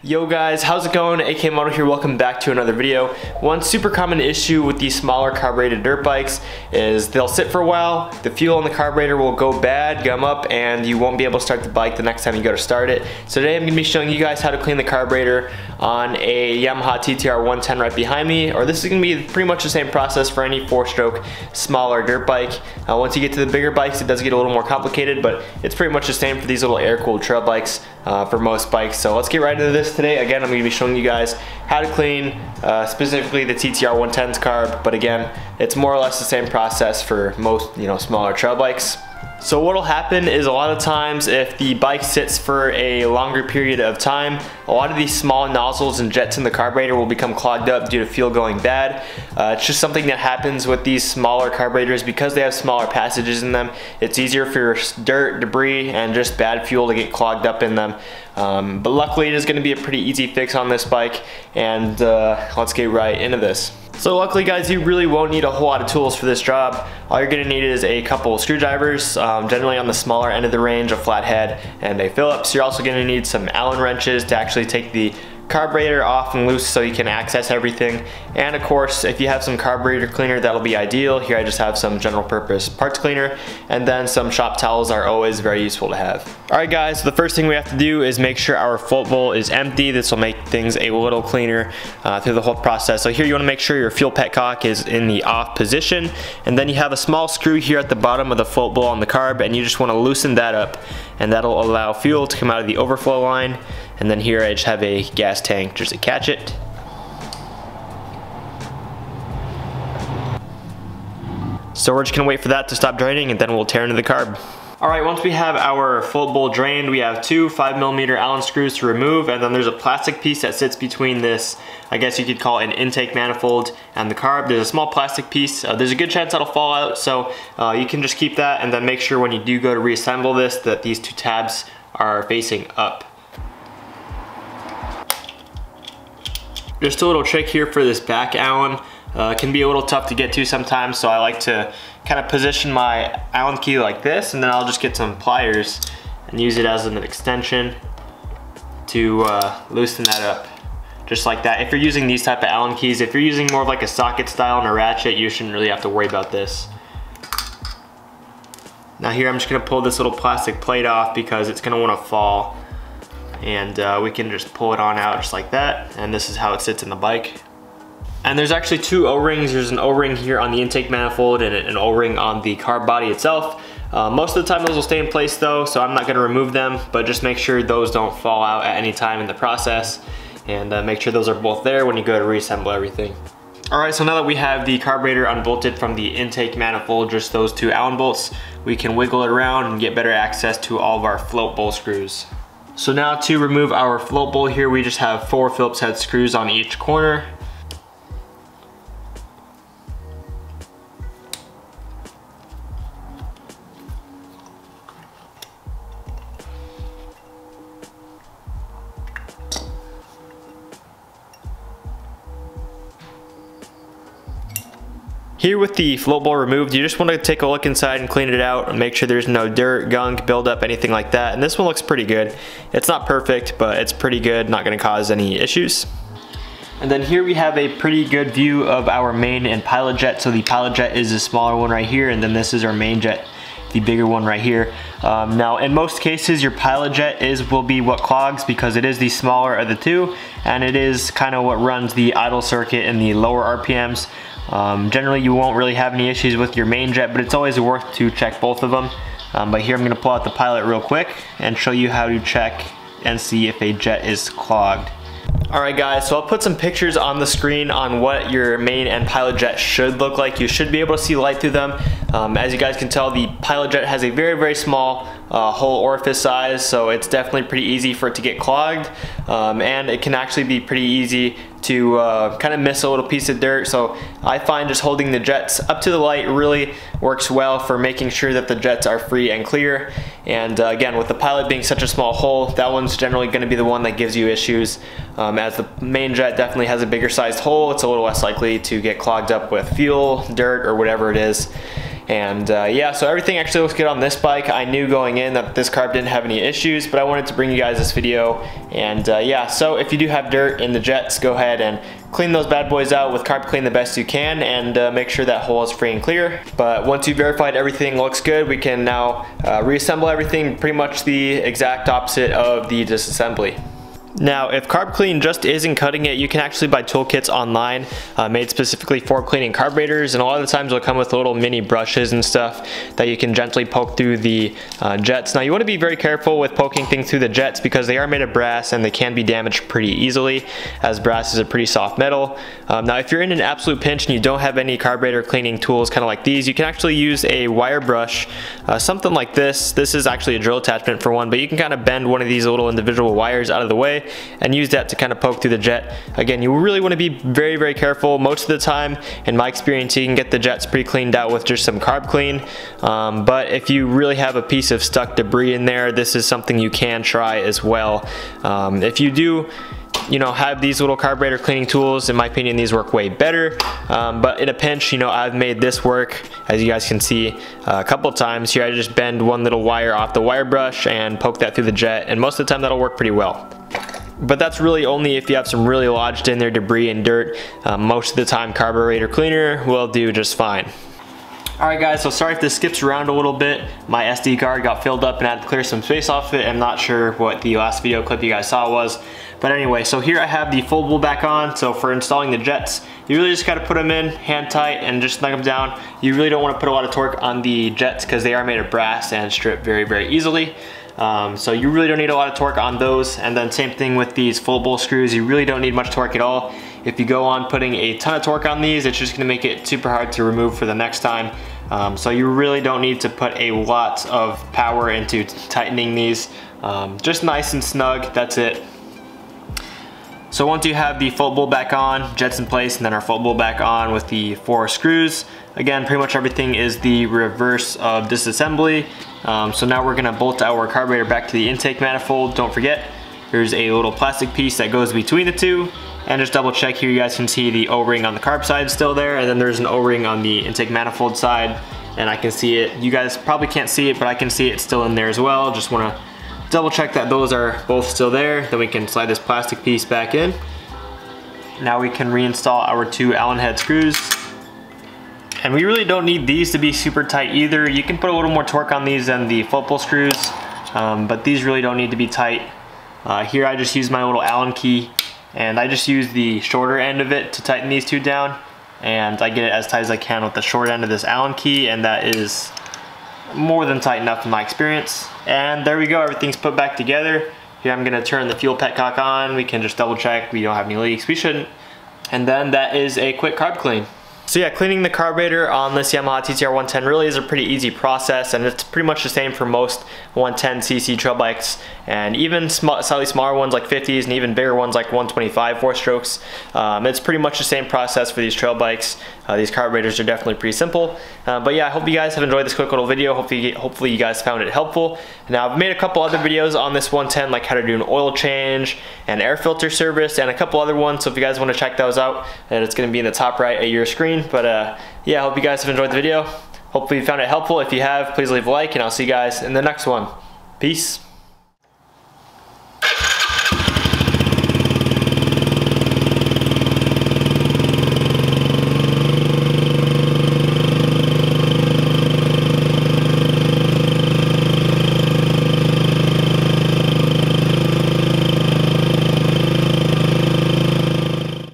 Yo guys, how's it going? AK Moto here, welcome back to another video. One super common issue with these smaller carbureted dirt bikes is they'll sit for a while, the fuel in the carburetor will go bad, gum up, and you won't be able to start the bike the next time you go to start it. So today I'm going to be showing you guys how to clean the carburetor on a Yamaha TTR 110 right behind me, or this is to be pretty much the same process for any four-stroke smaller dirt bike. Uh, once you get to the bigger bikes, it does get a little more complicated, but it's pretty much the same for these little air-cooled trail bikes uh, for most bikes. So let's get right into this today. Again, I'm going to be showing you guys how to clean uh, specifically the TTR 110's carb, but again, it's more or less the same process for most, you know, smaller trail bikes. So what'll happen is a lot of times if the bike sits for a longer period of time, a lot of these small nozzles and jets in the carburetor will become clogged up due to fuel going bad. Uh, it's just something that happens with these smaller carburetors because they have smaller passages in them. It's easier for dirt, debris, and just bad fuel to get clogged up in them. Um, but luckily it is going to be a pretty easy fix on this bike and uh, let's get right into this. So luckily guys, you really won't need a whole lot of tools for this job. All you're gonna need is a couple screwdrivers, um, generally on the smaller end of the range, a flathead, and a Phillips. You're also gonna need some Allen wrenches to actually take the carburetor off and loose so you can access everything. And of course, if you have some carburetor cleaner, that'll be ideal. Here I just have some general purpose parts cleaner and then some shop towels are always very useful to have. All right guys, so the first thing we have to do is make sure our float bowl is empty. This will make things a little cleaner uh, through the whole process. So here you wanna make sure your fuel petcock is in the off position and then you have a small screw here at the bottom of the float bowl on the carb and you just wanna loosen that up and that'll allow fuel to come out of the overflow line and then here I just have a gas tank just to catch it. So we're just gonna wait for that to stop draining and then we'll tear into the carb. All right, once we have our float bowl drained, we have two five millimeter Allen screws to remove, and then there's a plastic piece that sits between this, I guess you could call it an intake manifold and the carb. There's a small plastic piece. Uh, there's a good chance that'll fall out, so uh, you can just keep that and then make sure when you do go to reassemble this that these two tabs are facing up. Just a little trick here for this back Allen. Uh, can be a little tough to get to sometimes, so I like to kind of position my Allen key like this, and then I'll just get some pliers and use it as an extension to uh, loosen that up. Just like that. If you're using these type of Allen keys, if you're using more of like a socket style and a ratchet, you shouldn't really have to worry about this. Now here I'm just gonna pull this little plastic plate off because it's gonna wanna fall and uh, we can just pull it on out just like that and this is how it sits in the bike and there's actually two o-rings there's an o-ring here on the intake manifold and an o-ring on the carb body itself uh, most of the time those will stay in place though so I'm not going to remove them but just make sure those don't fall out at any time in the process and uh, make sure those are both there when you go to reassemble everything Alright, so now that we have the carburetor unbolted from the intake manifold, just those two Allen bolts, we can wiggle it around and get better access to all of our float bowl screws. So now to remove our float bowl here, we just have four Phillips head screws on each corner. Here with the float bowl removed, you just want to take a look inside and clean it out and make sure there's no dirt, gunk, buildup, anything like that. And this one looks pretty good. It's not perfect, but it's pretty good, not going to cause any issues. And then here we have a pretty good view of our main and pilot jet. So the pilot jet is the smaller one right here, and then this is our main jet, the bigger one right here. Um, now, in most cases, your pilot jet is will be what clogs because it is the smaller of the two, and it is kind of what runs the idle circuit in the lower RPMs. Um, generally you won't really have any issues with your main jet, but it's always worth to check both of them. Um, but here I'm gonna pull out the pilot real quick and show you how to check and see if a jet is clogged. Alright guys, so I'll put some pictures on the screen on what your main and pilot jet should look like. You should be able to see light through them. Um, as you guys can tell, the pilot jet has a very, very small uh, hole orifice size, so it's definitely pretty easy for it to get clogged. Um, and it can actually be pretty easy to uh, kind of miss a little piece of dirt. So I find just holding the jets up to the light really works well for making sure that the jets are free and clear. And uh, again, with the pilot being such a small hole, that one's generally going to be the one that gives you issues. Um, as the main jet definitely has a bigger sized hole, it's a little less likely to get clogged up with fuel, dirt, or whatever it is. And uh, yeah, so everything actually looks good on this bike. I knew going in that this carb didn't have any issues, but I wanted to bring you guys this video. And uh, yeah, so if you do have dirt in the jets, go ahead and clean those bad boys out with carb clean the best you can and uh, make sure that hole is free and clear. But once you've verified everything looks good, we can now uh, reassemble everything pretty much the exact opposite of the disassembly. Now, if Carb Clean just isn't cutting it, you can actually buy toolkits online uh, made specifically for cleaning carburetors, and a lot of the times they'll come with little mini brushes and stuff that you can gently poke through the uh, jets. Now, you want to be very careful with poking things through the jets because they are made of brass and they can be damaged pretty easily, as brass is a pretty soft metal. Um, now, if you're in an absolute pinch and you don't have any carburetor cleaning tools kind of like these, you can actually use a wire brush, uh, something like this. This is actually a drill attachment for one, but you can kind of bend one of these little individual wires out of the way and use that to kind of poke through the jet. Again, you really want to be very, very careful. Most of the time, in my experience, you can get the jets pretty cleaned out with just some carb clean. Um, but if you really have a piece of stuck debris in there, this is something you can try as well. Um, if you do, you know, have these little carburetor cleaning tools. In my opinion, these work way better. Um, but in a pinch, you know, I've made this work, as you guys can see, uh, a couple times. Here I just bend one little wire off the wire brush and poke that through the jet. And most of the time that'll work pretty well but that's really only if you have some really lodged in there debris and dirt. Um, most of the time carburetor cleaner will do just fine. Alright guys, so sorry if this skips around a little bit. My SD card got filled up and I had to clear some space off it. I'm not sure what the last video clip you guys saw was. But anyway, so here I have the float bowl back on. So for installing the jets, you really just gotta put them in hand tight and just snug them down. You really don't wanna put a lot of torque on the jets because they are made of brass and strip very, very easily. Um, so you really don't need a lot of torque on those. And then same thing with these float bowl screws. You really don't need much torque at all. If you go on putting a ton of torque on these, it's just gonna make it super hard to remove for the next time. Um, so you really don't need to put a lot of power into tightening these. Um, just nice and snug, that's it. So once you have the float bowl back on, jets in place, and then our float bowl back on with the four screws, again, pretty much everything is the reverse of disassembly. Um, so now we're gonna bolt our carburetor back to the intake manifold. Don't forget, there's a little plastic piece that goes between the two. And just double check here, you guys can see the O-ring on the carb side still there, and then there's an O-ring on the intake manifold side, and I can see it. You guys probably can't see it, but I can see it still in there as well. Just wanna double check that those are both still there. Then we can slide this plastic piece back in. Now we can reinstall our two Allen head screws. And we really don't need these to be super tight either. You can put a little more torque on these than the float bowl screws, um, but these really don't need to be tight. Uh, here I just use my little Allen key and I just use the shorter end of it to tighten these two down and I get it as tight as I can with the short end of this Allen key and that is more than tight enough in my experience. And there we go, everything's put back together. Here I'm gonna turn the fuel petcock on. We can just double check we don't have any leaks. We shouldn't. And then that is a quick carb clean. So yeah, cleaning the carburetor on this Yamaha TTR 110 really is a pretty easy process and it's pretty much the same for most 110cc trail bikes and even sm slightly smaller ones like 50s and even bigger ones like 125 four strokes. Um, it's pretty much the same process for these trail bikes. Uh, these carburetors are definitely pretty simple. Uh, but yeah, I hope you guys have enjoyed this quick little video. Hopefully, hopefully you guys found it helpful. Now I've made a couple other videos on this 110 like how to do an oil change and air filter service and a couple other ones. So if you guys want to check those out, and it's going to be in the top right of your screen. But uh, yeah, I hope you guys have enjoyed the video. Hopefully you found it helpful. If you have, please leave a like and I'll see you guys in the next one. Peace.